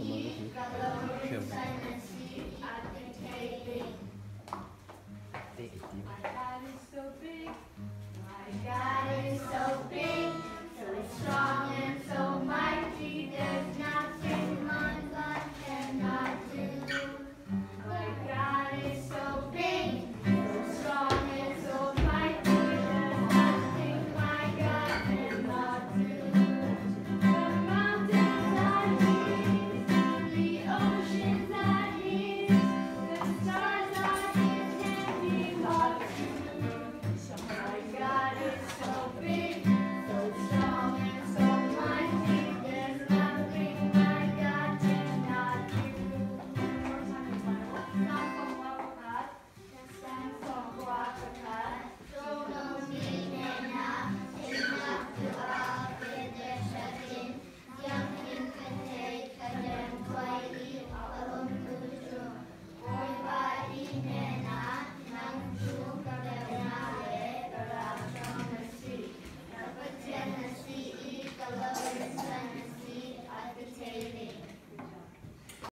Kapatanasi, Kalom Sanasi, Atitating. My God is